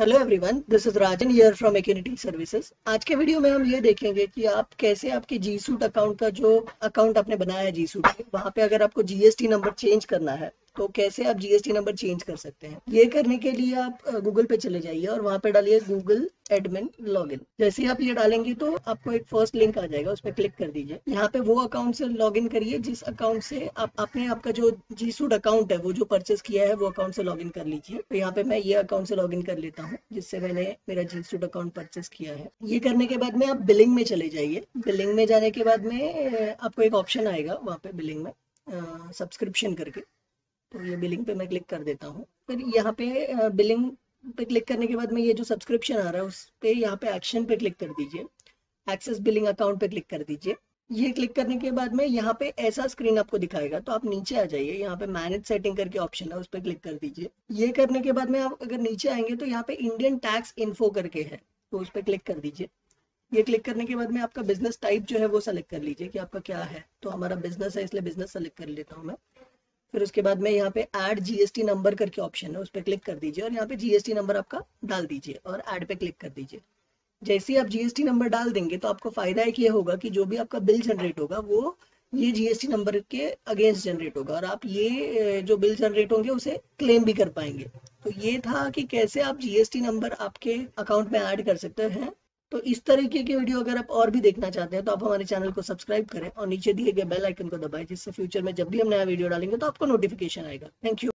Hello everyone this is Rajan here from Acunity services आज के video में हम ये देखेंगे कि आप कैसे आपके जी सूट अकाउंट का जो अकाउंट आपने बनाया है जी सूट वहाँ पे अगर आपको जीएसटी नंबर चेंज करना है तो कैसे आप जीएसटी नंबर चेंज कर सकते हैं? ये करने के लिए आप गूगल पे चले जाइए और वहाँ पे डालिए गूगल एडमिन लॉगिन जैसे आप ये डालेंगे तो आपको एक फ़र्स्ट लिंक आ जाएगा, उस पर क्लिक कर दीजिए। यहाँ पे वो अकाउंट से लॉगिन करिए, जिस अकाउंट से आप आपने आपका जो जी सूट अकाउंट है, वो जो परचेस किया है, वो अकाउंट से लॉगिन कर लीजिए। तो यहाँ पे मैं ये अकाउंट से लॉगिन कर लेता हूँ, जिससे मैंने मेरा जी सूट अकाउंट परचेस किया है। ये करने के बाद में आप बिलिंग में चले जाइए। बिलिंग में जाने के बाद में आपको एक ऑप्शन आएगा वहाँ पे बिलिंग में सब्सक्रिप्शन करके। तो ये बिलिंग पे मैं क्लिक कर देता हूँ। फिर यहाँ पे बिलिंग पे क्लिक करने के बाद में ये जो सब्सक्रिप्शन आ रहा है, उस पे यहाँ पे एक्शन पे क्लिक कर दीजिए। एक्सेस बिलिंग अकाउंट पे क्लिक कर दीजिए। ये क्लिक करने के बाद में यहाँ पे ऐसा स्क्रीन आपको दिखाएगा तो आप नीचे आ जाइए। यहाँ पे मैनेज सेटिंग करके ऑप्शन है, उस पर क्लिक कर दीजिए। ये करने के बाद में आप अगर नीचे आएँगे तो यहाँ पे इंडियन टैक्स इन्फो करके है तो उस पर क्लिक कर दीजिए। ये क्लिक करने के बाद में आपका बिज़नेस टाइप जो है, वो सेलेक्ट कर लीजिए कि आपका क्या है। तो हमारा बिज़नेस है, इसलिए बिज़नेस सेलेक्ट कर लेता हूँ मैं। फिर उसके बाद में यहाँ पे ऐड जीएसटी नंबर करके ऑप्शन है, उस पर क्लिक कर दीजिए और यहाँ पे जीएसटी नंबर आपका डाल दीजिए और ऐड पे क्लिक कर दीजिए। जैसे ही आप जीएसटी नंबर डाल देंगे तो आपको फ़ायदा एक ये होगा कि जो भी आपका बिल जनरेट होगा, वो ये जीएसटी नंबर के अगेंस्ट जनरेट होगा और आप ये जो बिल जनरेट होंगे उसे क्लेम भी कर पाएँगे। तो ये था कि कैसे आप जीएसटी नंबर आपके अकाउंट में ऐड कर सकते हैं। तो इस तरीके की वीडियो अगर आप और भी देखना चाहते हैं तो आप हमारे चैनल को सब्सक्राइब करें और नीचे दिए गए बेल आइकन को दबाएँ, जिससे फ्यूचर में जब भी हम नया वीडियो डालेंगे तो आपको नोटिफिकेशन आएगा। Thank you